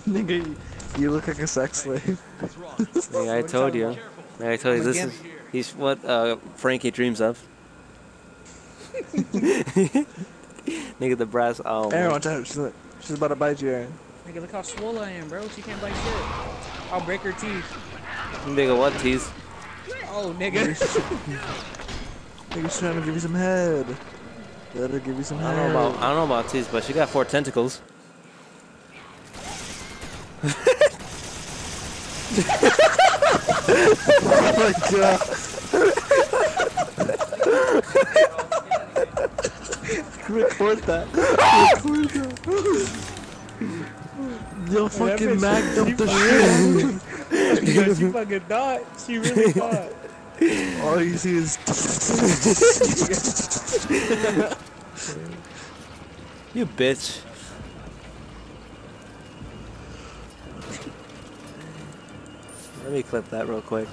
Nigga, you look like a sex slave. Yeah, I told you. Yeah, I told you this is he's what uh, Frankie dreams of. Nigga, the brass. Oh, Aaron, watch out. She's, she's about to bite you, Aaron. Nigga, look how swole I am, bro. She can't bite shit. I'll break her teeth. nigga, what teeth? Oh, nigga. Nigga's trying to give you some head. Let her give you some I head. don't know about I don't know about tease, but she got four tentacles. Oh my god. Record that. Record that. Yo, fucking bitch- magged up the shit. Yo, she fucking thought. She really thought. All you see is. You bitch. Let me clip that real quick.